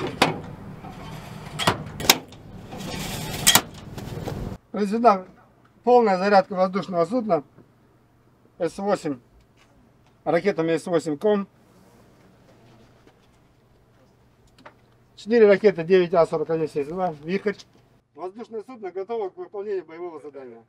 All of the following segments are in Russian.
Ну, Произведена полная зарядка воздушного судна С-8 ракетами С-8 КОМ. 4 ракеты 9А4172 «Вихрь». Воздушное судно готово к выполнению боевого задания.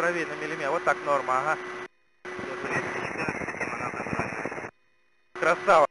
Правее на миллиметр. Вот так норма, ага. Красава.